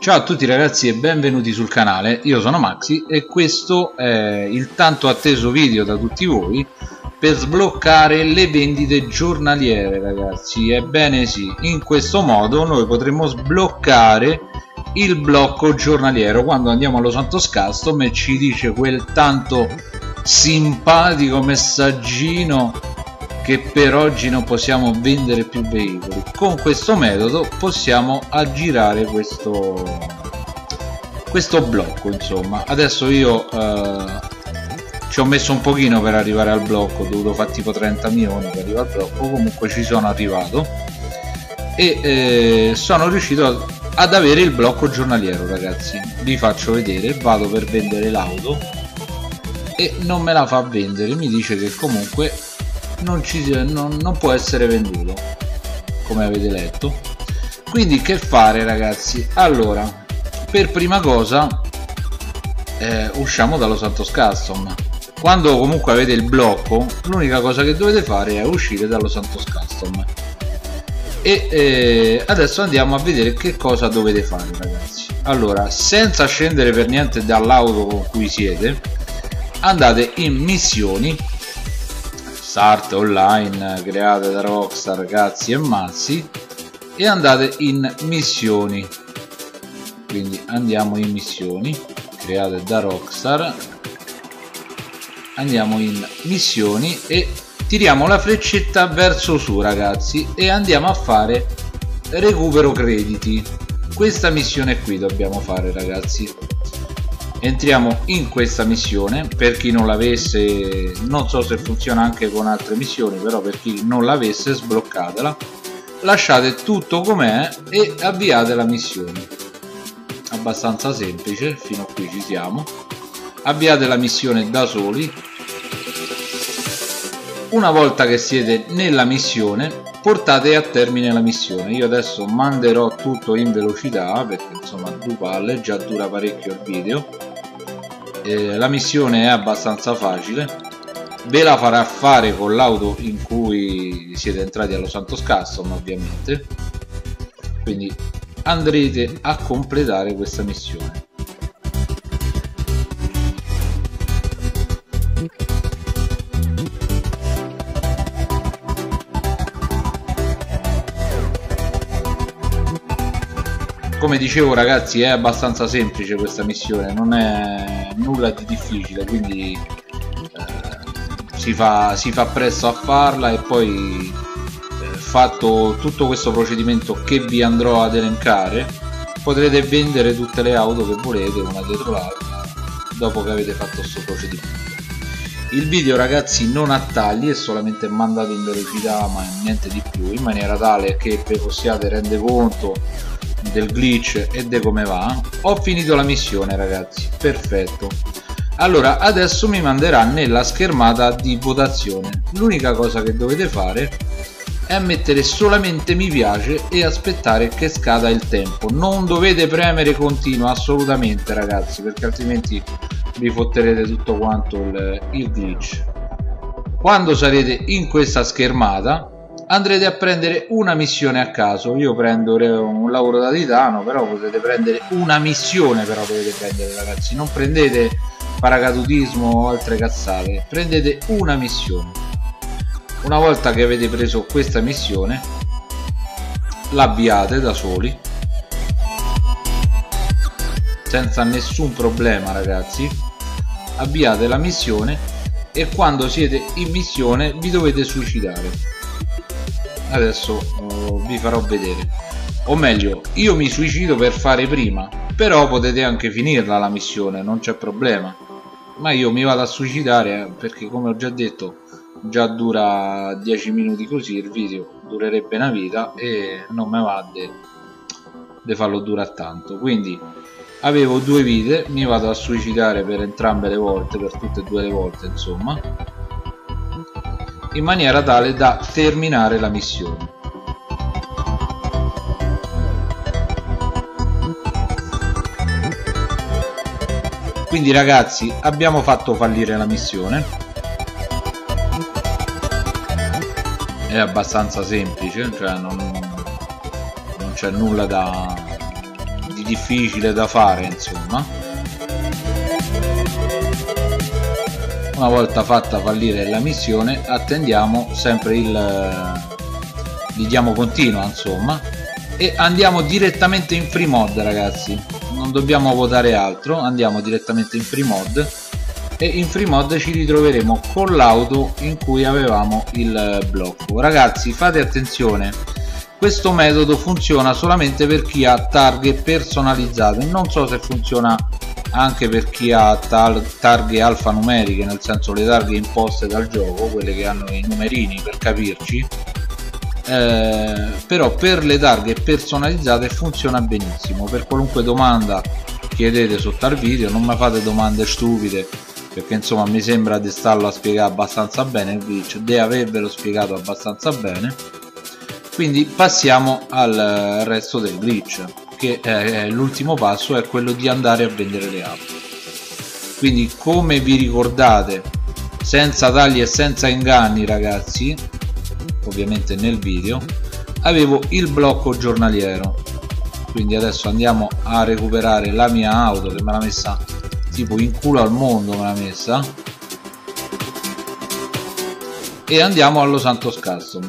Ciao a tutti ragazzi e benvenuti sul canale, io sono Maxi e questo è il tanto atteso video da tutti voi per sbloccare le vendite giornaliere ragazzi, ebbene sì, in questo modo noi potremo sbloccare il blocco giornaliero. Quando andiamo allo Santos Custom e ci dice quel tanto simpatico messaggino che per oggi non possiamo vendere più veicoli. Con questo metodo possiamo aggirare questo questo blocco insomma. Adesso io eh, ci ho messo un pochino per arrivare al blocco ho dovuto fare tipo 30 milioni per arrivare al blocco comunque ci sono arrivato e eh, sono riuscito ad avere il blocco giornaliero ragazzi. Vi faccio vedere vado per vendere l'auto e non me la fa vendere mi dice che comunque non, ci, non, non può essere venduto come avete letto. Quindi che fare ragazzi? Allora per prima cosa eh, usciamo dallo Santos Custom quando comunque avete il blocco l'unica cosa che dovete fare è uscire dallo Santos Custom e eh, adesso andiamo a vedere che cosa dovete fare ragazzi. Allora senza scendere per niente dall'auto con cui siete andate in missioni start online create da Rockstar ragazzi e mazzi e andate in missioni. Quindi andiamo in missioni create da Rockstar andiamo in missioni e tiriamo la freccetta verso su ragazzi e andiamo a fare recupero crediti. Questa missione qui dobbiamo fare ragazzi entriamo in questa missione. Per chi non l'avesse non so se funziona anche con altre missioni però per chi non l'avesse sbloccatela. Lasciate tutto com'è e avviate la missione. Abbastanza semplice fino a qui ci siamo. Avviate la missione da soli. Una volta che siete nella missione portate a termine la missione. Io adesso manderò tutto in velocità perché insomma due palle già dura parecchio il video eh, la missione è abbastanza facile. Ve la farà fare con l'auto in cui siete entrati allo Santos Custom ovviamente. Quindi andrete a completare questa missione come dicevo ragazzi è abbastanza semplice questa missione non è nulla di difficile quindi eh, si, fa, si fa presto a farla e poi eh, fatto tutto questo procedimento che vi andrò ad elencare potrete vendere tutte le auto che volete una dietro l'altra dopo che avete fatto questo procedimento. Il video ragazzi non ha tagli è solamente mandato in velocità ma niente di più in maniera tale che possiate rendere conto del glitch e di come va ho finito la missione ragazzi. Perfetto. Allora adesso mi manderà nella schermata di votazione. L'unica cosa che dovete fare è mettere solamente mi piace e aspettare che scada il tempo. Non dovete premere continuo assolutamente ragazzi perché altrimenti vi fotterete tutto quanto il, il glitch. Quando sarete in questa schermata andrete a prendere una missione a caso. Io prendo un lavoro da titano però potete prendere una missione però potete prendere ragazzi. Non prendete paracadutismo o altre cazzate. Prendete una missione. Una volta che avete preso questa missione l'avviate da soli. Senza nessun problema ragazzi. Avviate la missione e quando siete in missione vi dovete suicidare adesso uh, vi farò vedere. O meglio io mi suicido per fare prima però potete anche finirla la missione non c'è problema. Ma io mi vado a suicidare eh, perché come ho già detto già dura 10 minuti così il video durerebbe una vita e non me va di farlo durare tanto. Quindi avevo due vite mi vado a suicidare per entrambe le volte per tutte e due le volte insomma in maniera tale da terminare la missione. Quindi ragazzi abbiamo fatto fallire la missione. È abbastanza semplice cioè non, non c'è nulla da, di difficile da fare insomma una volta fatta fallire la missione attendiamo sempre il gli diamo continua insomma e andiamo direttamente in free mod ragazzi. Non dobbiamo votare altro andiamo direttamente in free mod e in free mod ci ritroveremo con l'auto in cui avevamo il blocco. Ragazzi fate attenzione questo metodo funziona solamente per chi ha targhe personalizzate. Non so se funziona anche per chi ha targhe alfanumeriche nel senso le targhe imposte dal gioco quelle che hanno i numerini per capirci. Eh, però per le targhe personalizzate funziona benissimo. Per qualunque domanda chiedete sotto al video non mi fate domande stupide perché insomma mi sembra di starlo a spiegare abbastanza bene il glitch di avervelo spiegato abbastanza bene. Quindi passiamo al resto del glitch che è, l'ultimo passo è quello di andare a vendere le auto quindi come vi ricordate senza tagli e senza inganni ragazzi ovviamente nel video avevo il blocco giornaliero. Quindi adesso andiamo a recuperare la mia auto che me l'ha messa tipo in culo al mondo me l'ha messa. E andiamo allo Santos Custom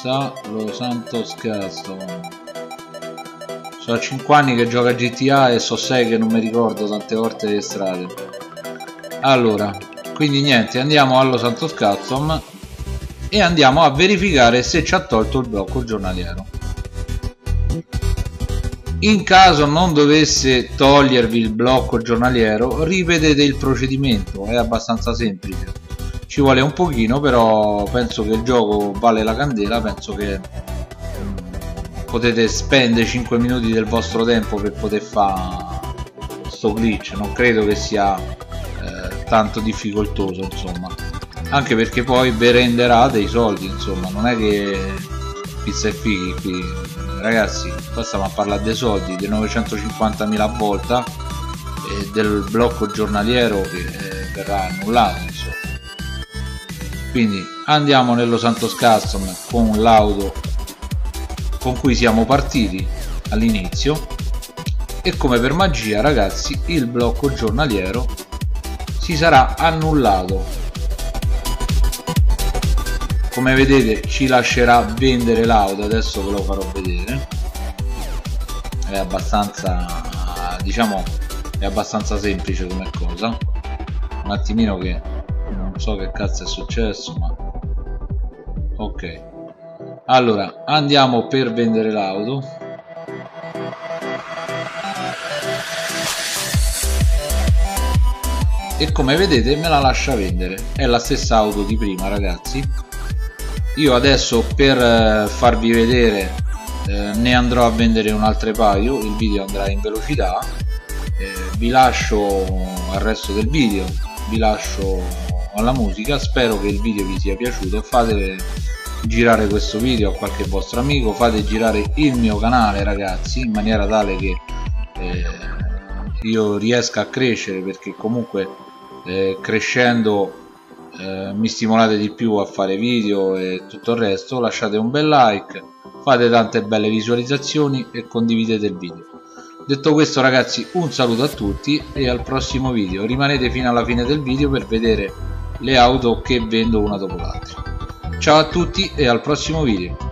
sta lo Santos Custom sono 5 anni che gioca GTA e so 6 che non mi ricordo tante volte le strade. Allora, quindi niente, andiamo allo Santos Custom e andiamo a verificare se ci ha tolto il blocco giornaliero. In caso non dovesse togliervi il blocco giornaliero, ripetete il procedimento, è abbastanza semplice. Ci vuole un pochino, però penso che il gioco vale la candela, penso che potete spendere 5 minuti del vostro tempo per poter fare sto glitch. Non credo che sia eh, tanto difficoltoso insomma. Anche perché poi vi renderà dei soldi insomma. Non è che pizza e fighi qui. Ragazzi qua stiamo a parlare dei soldi dei 950.000 a volta e del blocco giornaliero che eh, verrà annullato quindi andiamo nello Santos Custom con l'auto con cui siamo partiti all'inizio. E come per magia ragazzi il blocco giornaliero si sarà annullato. Come vedete ci lascerà vendere l'auto adesso ve lo farò vedere. È abbastanza diciamo è abbastanza semplice come cosa. Un attimino che non so che cazzo è successo ma ok. Allora andiamo per vendere l'auto. E come vedete me la lascia vendere. È la stessa auto di prima ragazzi. Io adesso per eh, farvi vedere eh, ne andrò a vendere un altro paio. Il video andrà in velocità. Eh, vi lascio al resto del video. Vi lascio alla musica. Spero che il video vi sia piaciuto. Fate girare questo video a qualche vostro amico. Fate girare il mio canale ragazzi in maniera tale che eh, io riesca a crescere perché comunque eh, crescendo eh, mi stimolate di più a fare video e tutto il resto. Lasciate un bel like fate tante belle visualizzazioni e condividete il video. Detto questo ragazzi un saluto a tutti e al prossimo video. Rimanete fino alla fine del video per vedere le auto che vendo una dopo l'altra Ciao a tutti e al prossimo video.